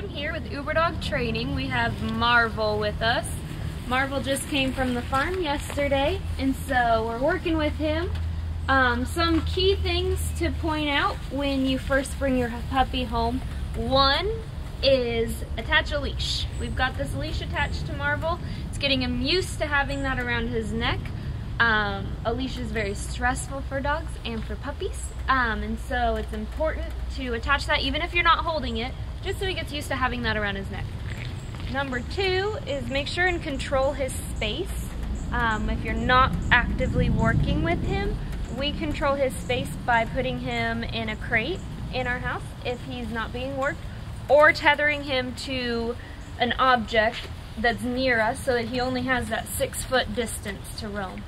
am here with UberDog Training. We have Marvel with us. Marvel just came from the farm yesterday, and so we're working with him. Um, some key things to point out when you first bring your puppy home. One is attach a leash. We've got this leash attached to Marvel. It's getting him used to having that around his neck. Um, a leash is very stressful for dogs and for puppies, um, and so it's important to attach that even if you're not holding it, just so he gets used to having that around his neck. Number two is make sure and control his space. Um, if you're not actively working with him, we control his space by putting him in a crate in our house if he's not being worked, or tethering him to an object that's near us so that he only has that six foot distance to roam.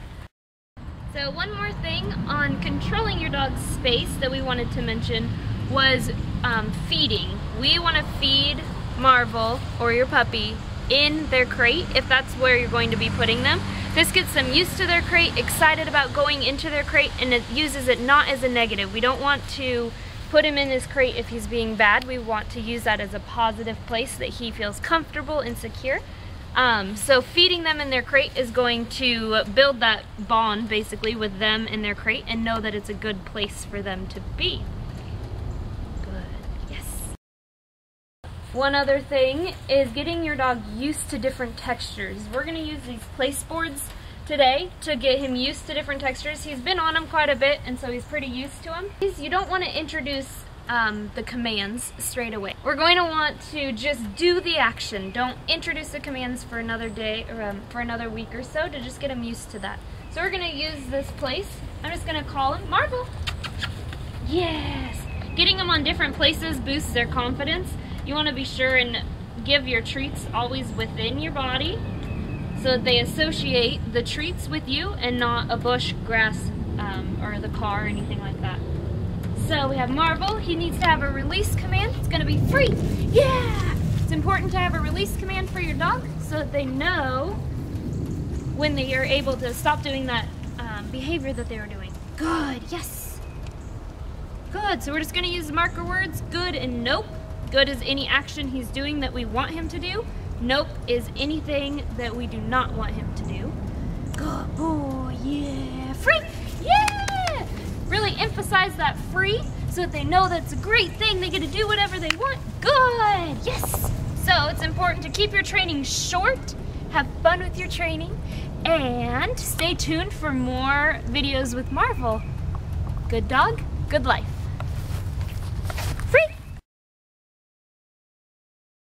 So one more thing on controlling your dog's space that we wanted to mention was um, feeding. We want to feed Marvel or your puppy in their crate if that's where you're going to be putting them. This gets them used to their crate, excited about going into their crate, and it uses it not as a negative. We don't want to put him in his crate if he's being bad. We want to use that as a positive place that he feels comfortable and secure. Um, so feeding them in their crate is going to build that bond basically with them in their crate and know that it's a good place for them to be. Good, yes. One other thing is getting your dog used to different textures. We're going to use these place boards today to get him used to different textures. He's been on them quite a bit and so he's pretty used to them. You don't want to introduce um, the commands straight away. We're going to want to just do the action. Don't introduce the commands for another day or um, for another week or so to just get him used to that. So we're going to use this place. I'm just going to call him Marvel. Yes! Getting them on different places boosts their confidence. You want to be sure and give your treats always within your body so that they associate the treats with you and not a bush, grass, um, or the car or anything like that. So we have Marvel. He needs to have a release command. It's going to be free. Yeah! It's important to have a release command for your dog so that they know when they are able to stop doing that um, behavior that they were doing. Good. Yes. Good. So we're just going to use marker words good and nope. Good is any action he's doing that we want him to do. Nope is anything that we do not want him to do. Good boy. Yeah. Free. Yeah! Really emphasize that free so that they know that's a great thing. They get to do whatever they want. Good, yes. So it's important to keep your training short, have fun with your training, and stay tuned for more videos with Marvel. Good dog, good life.